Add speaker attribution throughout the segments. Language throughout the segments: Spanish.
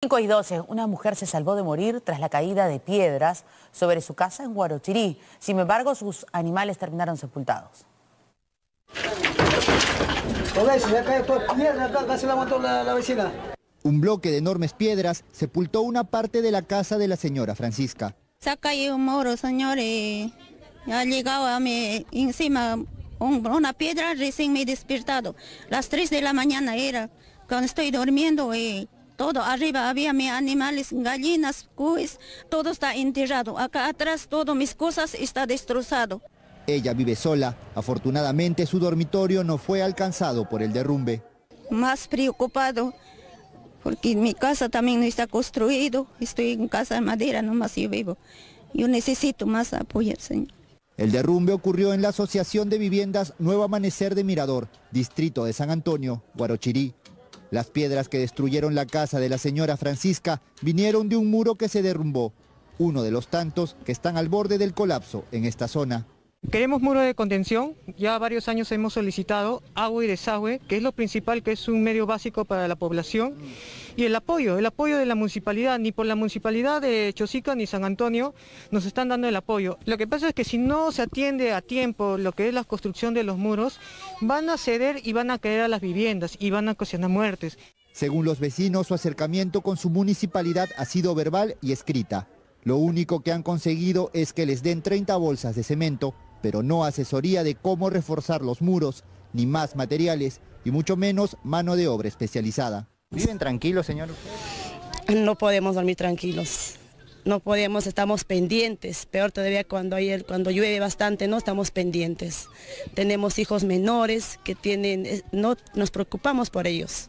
Speaker 1: 5 y 12, una mujer se salvó de morir tras la caída de piedras sobre su casa en Guarochirí. Sin embargo, sus animales terminaron sepultados.
Speaker 2: Un bloque de enormes piedras sepultó una parte de la casa de la señora Francisca.
Speaker 3: Se ha caído un moro, señor, y ha llegado a mí encima una piedra, recién me he despertado. Las 3 de la mañana era, cuando estoy durmiendo y todo arriba había mis animales, gallinas, cues, todo está enterrado. Acá atrás todo mis cosas está destrozado.
Speaker 2: Ella vive sola. Afortunadamente su dormitorio no fue alcanzado por el derrumbe.
Speaker 3: Más preocupado porque mi casa también no está construido. Estoy en casa de madera, nomás yo vivo. Yo necesito más apoyo, señor.
Speaker 2: El derrumbe ocurrió en la Asociación de Viviendas Nuevo Amanecer de Mirador, distrito de San Antonio, Guarochirí. Las piedras que destruyeron la casa de la señora Francisca vinieron de un muro que se derrumbó, uno de los tantos que están al borde del colapso en esta zona.
Speaker 4: Queremos muro de contención, ya varios años hemos solicitado agua y desagüe, que es lo principal, que es un medio básico para la población, y el apoyo, el apoyo de la municipalidad, ni por la municipalidad de Chosica ni San Antonio nos están dando el apoyo. Lo que pasa es que si no se atiende a tiempo lo que es la construcción de los muros, van a ceder y van a caer a las viviendas y van a ocasionar muertes.
Speaker 2: Según los vecinos, su acercamiento con su municipalidad ha sido verbal y escrita. Lo único que han conseguido es que les den 30 bolsas de cemento pero no asesoría de cómo reforzar los muros, ni más materiales, y mucho menos mano de obra especializada. ¿Viven tranquilos, señor?
Speaker 5: No podemos dormir tranquilos. No podemos, estamos pendientes. Peor todavía cuando, hay, cuando llueve bastante, no estamos pendientes. Tenemos hijos menores que tienen, eh, no nos preocupamos por ellos.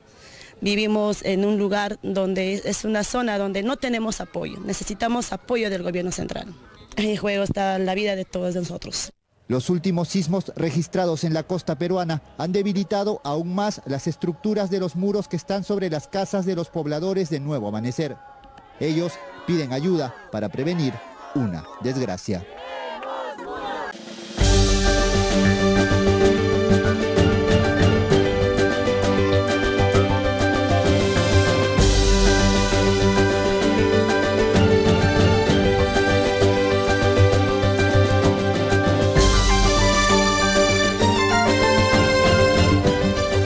Speaker 5: Vivimos en un lugar donde es una zona donde no tenemos apoyo. Necesitamos apoyo del gobierno central. En juego está la vida de todos nosotros.
Speaker 2: Los últimos sismos registrados en la costa peruana han debilitado aún más las estructuras de los muros que están sobre las casas de los pobladores de Nuevo Amanecer. Ellos piden ayuda para prevenir una desgracia.